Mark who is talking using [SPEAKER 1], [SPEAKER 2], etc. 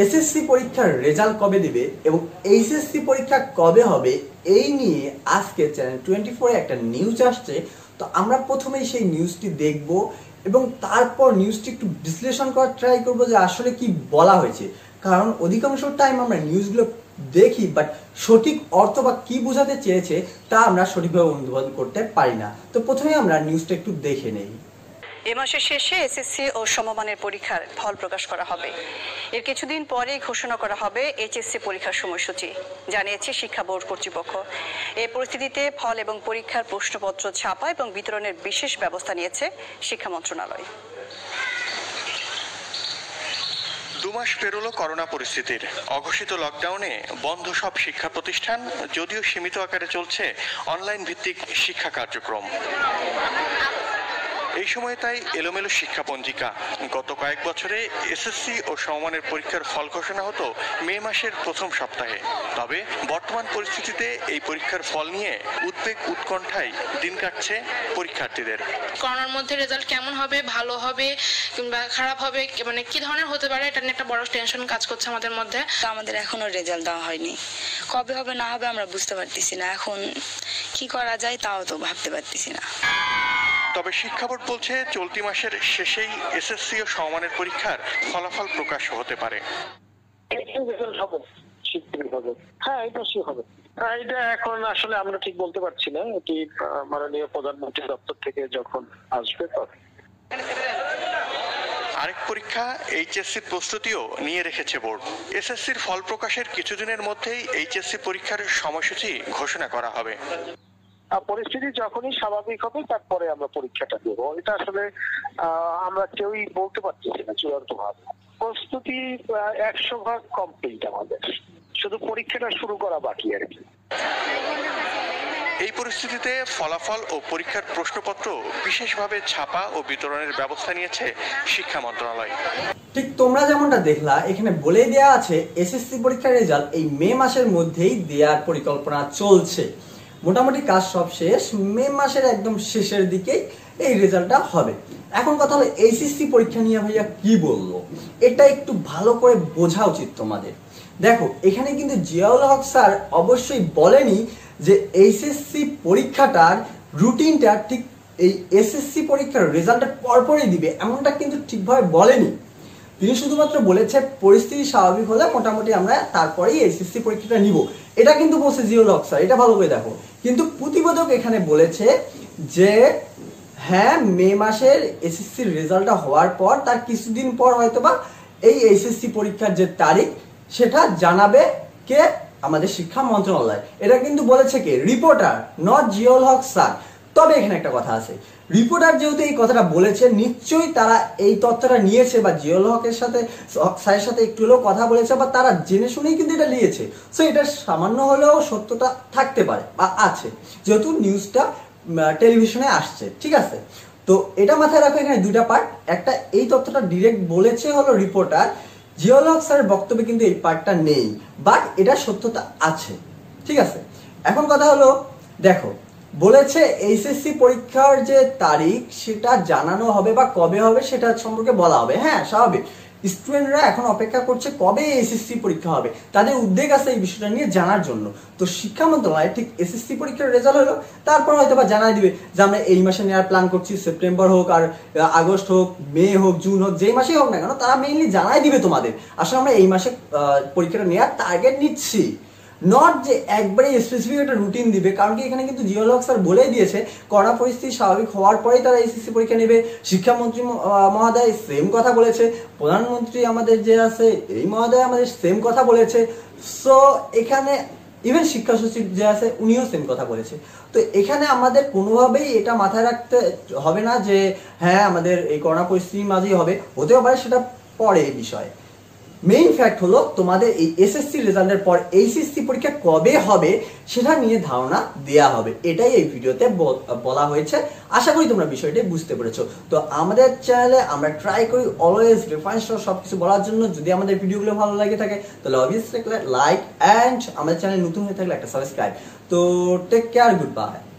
[SPEAKER 1] SSC পরীক্ষার result কবে দিবে এবং এইচএসসি পরীক্ষা কবে হবে, এই নিয়ে আজকে চ্যানেল টোয়েন্টি ফোরে একটা নিউজ আসছে। তো আমরা প্রথমেই সেই নিউজটি দেখব এবং তারপর নিউজটি একটু বিশ্লেষণ করার ট্রাই করব যে আসলে কি বলা হয়েছে। কারণ অধিকাংশ টাইম আমরা নিউজগুলো দেখি বাট সঠিক অর্থ বা কি বোঝাতে চেয়েছে তা আমরা সঠিকভাবে অনুধাবন করতে পারি না। তো প্রথমে আমরা নিউজটা একটু দেখে নেই।
[SPEAKER 2] এ মাসের শেষে এসএসসি ও সমমানের পরীক্ষার ফল প্রকাশ করা হবে। এর কিছুদিন পরে ঘোষণা করা হবে এইচএসসি পরীক্ষার সময়সূচি, জানিয়েছে শিক্ষা বোর্ড কর্তৃপক্ষ। এই পরিস্থিতিতে ফল এবং পরীক্ষার প্রশ্নপত্র ছাপা এবং বিতরণের বিশেষ ব্যবস্থা নিয়েছে শিক্ষা মন্ত্রণালয়।
[SPEAKER 3] দুমাস পেরোলো করোনা পরিস্থিতির। অঘোষিত লকডাউনে বন্ধ সব শিক্ষা প্রতিষ্ঠান, যদিও সীমিত আকারে চলছে অনলাইন ভিত্তিক শিক্ষা কার্যক্রম। এই সময় তাই এলোমেলো শিক্ষা পঞ্জিকা। গত কয়েক বছরে এসএসসি ও সমমানের পরীক্ষার ফল ঘোষণা হতো মে মাসের প্রথম সপ্তাহে। তবে বর্তমান পরিস্থিতিতে এই পরীক্ষার ফল নিয়ে উদ্বেগ উৎকণ্ঠায় দিন কাটছে পরীক্ষার্থীদের।
[SPEAKER 4] করোনার মধ্যে রেজাল্ট কেমন হবে ভালো হবে কিংবা খারাপ হবে মানে কি ধরনের হতে পারে এটা নিয়ে একটা বড় টেনশন কাজ করছে আমাদের মধ্যে।
[SPEAKER 5] তো আমাদের এখনও রেজাল্ট দেওয়া হয়নি। কবে হবে না হবে আমরা বুঝতে পারতেছি না। এখন কি করা যায় তাও তো ভাবতে পারতেছি না।
[SPEAKER 3] তবে শিক্ষা বোর্ড বলছে চলতি মাসের শেষেই এসএসসি ও সমমানের পরীক্ষার ফলাফল প্রকাশ হতে পারে।
[SPEAKER 6] হ্যাঁ এটা হবে। হ্যাঁ, এটা এখন আসলে আমরা ঠিক বলতে পারছি না। এটি মাননীয় প্রধানমন্ত্রী দপ্তর থেকে যখন আসবে তখন।
[SPEAKER 3] আরেক পরীক্ষা এইচএসসি প্রস্তুতিও নিয়ে রেখেছে বোর্ড। এসএসসির ফল প্রকাশের কিছুদিনের মধ্যেই এইচএসসি পরীক্ষার সময়সূচি ঘোষণা করা হবে।
[SPEAKER 6] পরিস্থিতি যখনই স্বাভাবিক হবে তারপরে আমরা পরীক্ষাটা দেব। এটা আসলে আমরা কেউই বলতে পারতেছি না চূড়ান্ত ভাবে প্রস্তুতি একশো ভাগ কমপ্লিট আমাদের। শুধু পরীক্ষাটা শুরু করা বাকি আর কি।
[SPEAKER 3] এই পরিস্থিতিতে ফলাফল ও পরীক্ষার প্রশ্নপত্র বিশেষভাবে ছাপা ও বিতরণের ব্যবস্থা নিয়েছে শিক্ষা মন্ত্রণালয়।
[SPEAKER 1] ঠিক তোমরা যেমনটা দেখলা এখানে বলে দেওয়া আছে এসএসসি পরীক্ষার রেজাল্ট এই মে মাসের মধ্যেই দেওয়ার পরিকল্পনা চলছে। মোটামুটি কাজ সব শেষ। মে মাসের একদম শেষের দিকেই এই রেজাল্টটা হবে। এখন কথা হলো এইচএসসি পরীক্ষা নিয়ে ভাইয়া কি বলল এটা একটু ভালো করে বোঝা উচিত তোমাদের। দেখো, এখানে কিন্তু জিয়াউল হক স্যার অবশ্যই বলেনি যে এইচএসসি পরীক্ষাটার রুটিনটা ঠিক এই এসএসসি পরীক্ষার রেজাল্টের পরপরই দিবে, এমনটা কিন্তু ঠিকভাবে বলেনি। তিনি শুধুমাত্র বলেছে, পরিস্থিতি স্বাভাবিক হলে মোটামুটি আমরা তারপরেই এসএসসি পরীক্ষাটা নিব। এটা কিন্তু বলছে জিও লক স্যার, এটা ভালো করে দেখো। কিন্তু প্রতিবেদক এখানে বলেছে যে হ্যাঁ মে মাসের এসএসসির রেজাল্টটা হওয়ার পর তার কিছুদিন পর হয়তোবা এই এসএসসি পরীক্ষার যে তারিখ, সেটা জানাবে কে? আমাদের শিক্ষা মন্ত্রণালয়। এটা কিন্তু বলেছে কে? Reporter not Ziaul Haque sir. তবে এখানে একটা কথা আছে। রিপোর্টার যেহেতু এই কথাটা বলেছে নিশ্চয়ই তারা এই তথ্যটা নিয়েছে বা জিওল হকের সাথে স্যারের সাথে একটু হলেও কথা বলেছে বা তারা জেনে শুনেই কিন্তু এটা নিয়েছে সো এটা সামান্য হলেও সত্যতা থাকতে পারে বা আছে, যেহেতু নিউজটা টেলিভিশনে আসছে, ঠিক আছে? তো এটা মাথায় রাখো এখানে দুইটা পার্ট একটা, এই তথ্যটা ডিরেক্ট বলেছে হলো রিপোর্টার, জিওল হক স্যারের বক্তব্যে কিন্তু এই পার্টটা নেই বাট এটা সত্যতা আছে, ঠিক আছে? এখন কথা হলো, দেখো বলেছে এইচএসসি পরীক্ষার যে তারিখ, সেটা জানানো হবে বা কবে হবে সেটা সম্পর্কে বলা হবে। হ্যাঁ স্বাভাবিক। স্টুডেন্টরা এখন অপেক্ষা করছে কবে এসএসসি পরীক্ষা হবে। তাদের উদ্বেগ আছে এই বিষয়টা নিয়ে জানার জন্য। তো শিক্ষা মন্ত্রণালয় ঠিক এসএসসি পরীক্ষার রেজাল্ট হলো, তারপর হয়তো বা জানাই দিবে যে আমরা এই মাসে নেওয়ার প্ল্যান করছি সেপ্টেম্বর হোক আর আগস্ট হোক মে হোক জুন হোক, যেই মাসেই হোক না কেন, তারা মেইনলি জানাই দিবে তোমাদের। আসলে আমরা এই মাসে পরীক্ষাটা নেওয়ার টার্গেট নিচ্ছি। নট যে একবারে স্পেসিফিক একটা রুটিন দিবে, কারণ কি এখানে কিন্তু জিওলগ স্যার বলেই দিয়েছে করোনা পরিস্থিতি স্বাভাবিক হওয়ার পরেই তারা এসএসসি পরীক্ষা নেবে। শিক্ষামন্ত্রী মহোদয় সেম কথা বলেছে। প্রধানমন্ত্রী আমাদের যে আছে, এই মহোদয় আমাদের সেম কথা বলেছে। সো এখানে ইভেন শিক্ষা সচিব যে আছে, উনিও সেম কথা বলেছে। তো এখানে আমাদের কোনোভাবেই এটা মাথায় রাখতে হবে না যে হ্যাঁ আমাদের এই করোনা পরিস্থিতির মাঝেই হবে। হতেও পারে সেটা পরে বিষয়। মেইন ফ্যাক্ট হলো, তোমাদের এই এসএসসি রেজাল্টের পর এইচএসসি পরীক্ষা কবে হবে, সেটা নিয়ে ধারণা দেয়া হবে। এটাই এই ভিডিওতে বল- হয়েছে। আশা করি তোমরা বিষয়টি বুঝতে পেরেছ। তো আমাদের চ্যানেলে আমরা ট্রাই করি অলওয়েজ রেফারেন্স সব কিছু বলার জন্য। যদি আমাদের ভিডিওগুলো ভালো লাগে থাকে, তাহলে অবভিয়াসলি লাইক অ্যান্ড আমাদের চ্যানেল নতুন হয়ে থাকলে একটা সাবস্ক্রাইব তো টেক কেয়ার গুড বাই